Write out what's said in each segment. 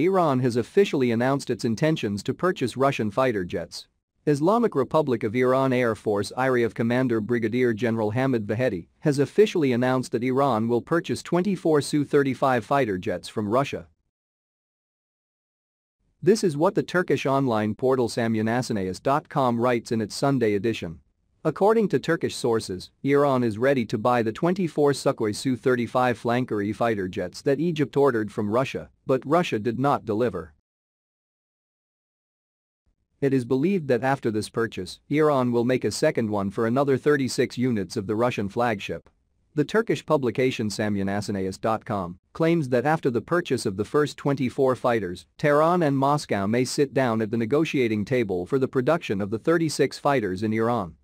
Iran has officially announced its intentions to purchase Russian fighter jets. Islamic Republic of Iran Air Force IRIAF Commander Brigadier General Hamid Vahedi has officially announced that Iran will purchase 24 Su-35 fighter jets from Russia. This is what the Turkish online portal sammunasanayist.com writes in its Sunday edition. According to Turkish sources, Iran is ready to buy the 24 Sukhoi Su-35 Flanker fighter jets that Egypt ordered from Russia, but Russia did not deliver. It is believed that after this purchase, Iran will make a second one for another 36 units of the Russian flagship. The Turkish publication sammunasanayist.com claims that after the purchase of the first 24 fighters, Tehran and Moscow may sit down at the negotiating table for the production of the 36 fighters in Iran.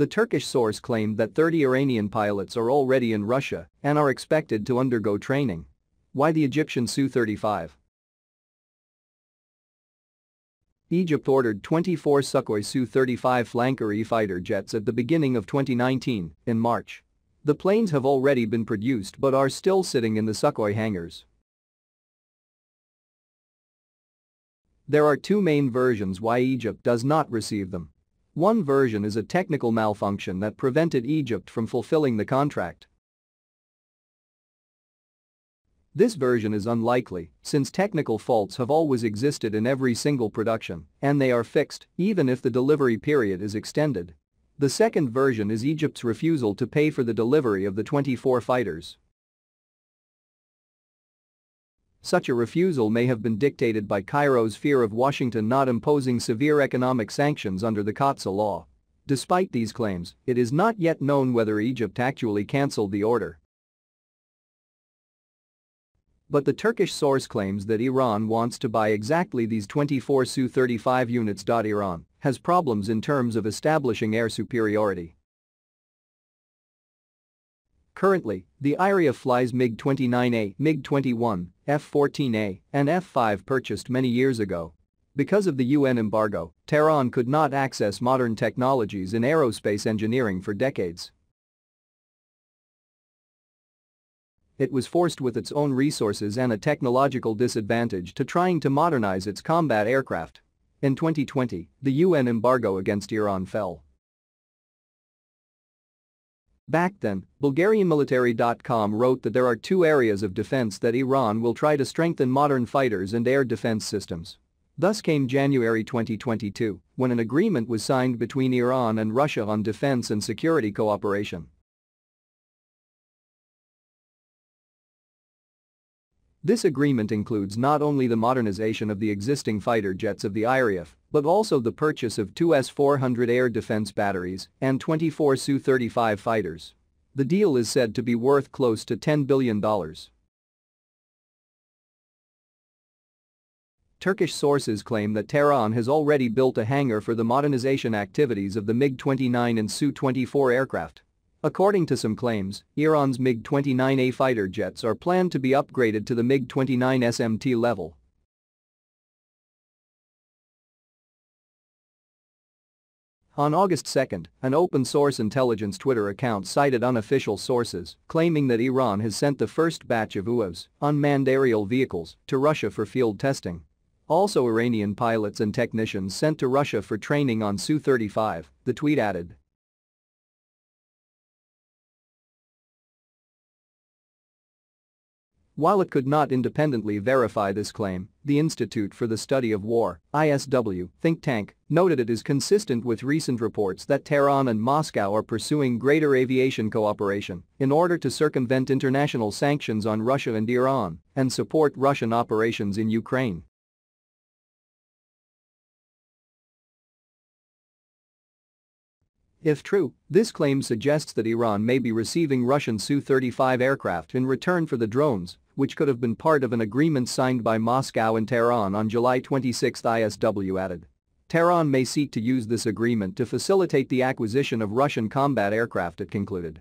The Turkish source claimed that 30 Iranian pilots are already in Russia and are expected to undergo training. Why the Egyptian Su-35? Egypt ordered 24 Sukhoi Su-35 Flanker E fighter jets at the beginning of 2019, in March. The planes have already been produced but are still sitting in the Sukhoi hangars. There are two main versions why Egypt does not receive them. One version is a technical malfunction that prevented Egypt from fulfilling the contract. This version is unlikely, since technical faults have always existed in every single production, and they are fixed, even if the delivery period is extended. The second version is Egypt's refusal to pay for the delivery of the 24 fighters. Such a refusal may have been dictated by Cairo's fear of Washington not imposing severe economic sanctions under the Quds law. Despite these claims, it is not yet known whether Egypt actually cancelled the order. But the Turkish source claims that Iran wants to buy exactly these 24 Su-35 units. Iran has problems in terms of establishing air superiority. Currently, the IRIAF flies MiG-29A, MiG-21, F-14A, and F-5 purchased many years ago. Because of the UN embargo, Tehran could not access modern technologies in aerospace engineering for decades. It was forced with its own resources and a technological disadvantage to trying to modernize its combat aircraft. In 2020, the UN embargo against Iran fell. Back then, BulgarianMilitary.com wrote that there are two areas of defense that Iran will try to strengthen modern fighters and air defense systems. Thus came January 2022, when an agreement was signed between Iran and Russia on defense and security cooperation. This agreement includes not only the modernization of the existing fighter jets of the IRIAF, but also the purchase of two S-400 air defense batteries and 24 Su-35 fighters. The deal is said to be worth close to $10 billion. Turkish sources claim that Tehran has already built a hangar for the modernization activities of the MiG-29 and Su-24 aircraft. According to some claims, Iran's MiG-29A fighter jets are planned to be upgraded to the MiG-29 SMT level. On August 2, an open-source intelligence Twitter account cited unofficial sources claiming that Iran has sent the first batch of UAVs, unmanned aerial vehicles, to Russia for field testing. Also Iranian pilots and technicians sent to Russia for training on Su-35, the tweet added. While it could not independently verify this claim, the Institute for the Study of War ISW, think tank noted it is consistent with recent reports that Tehran and Moscow are pursuing greater aviation cooperation in order to circumvent international sanctions on Russia and Iran and support Russian operations in Ukraine. If true, this claim suggests that Iran may be receiving Russian Su-35 aircraft in return for the drones, which could have been part of an agreement signed by Moscow and Tehran on July 26 ISW added. Tehran may seek to use this agreement to facilitate the acquisition of Russian combat aircraft it concluded.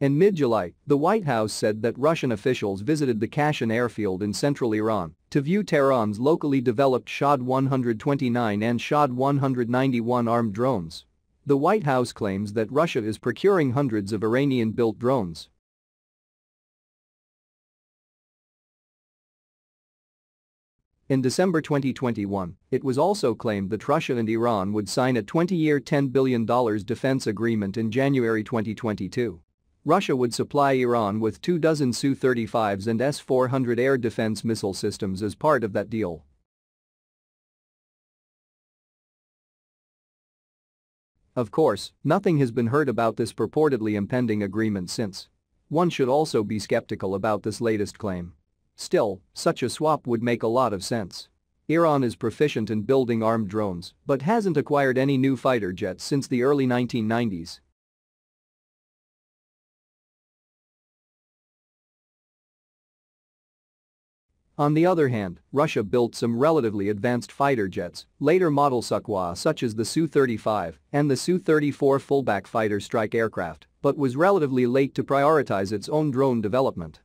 In mid-July, the White House said that Russian officials visited the Kashan airfield in central Iran to view Tehran's locally developed Shahed 129 and Shahed 191 armed drones. The White House claims that Russia is procuring hundreds of Iranian-built drones. In December 2021, it was also claimed that Russia and Iran would sign a 20-year $10 billion defense agreement in January 2022. Russia would supply Iran with two dozen Su-35s and S-400 air defense missile systems as part of that deal. Of course, nothing has been heard about this purportedly impending agreement since. One should also be skeptical about this latest claim. Still, such a swap would make a lot of sense. Iran is proficient in building armed drones but hasn't acquired any new fighter jets since the early 1990s. On the other hand, Russia built some relatively advanced fighter jets, later model Sukhoi such as the Su-35 and the Su-34 fullback fighter strike aircraft, but was relatively late to prioritize its own drone development.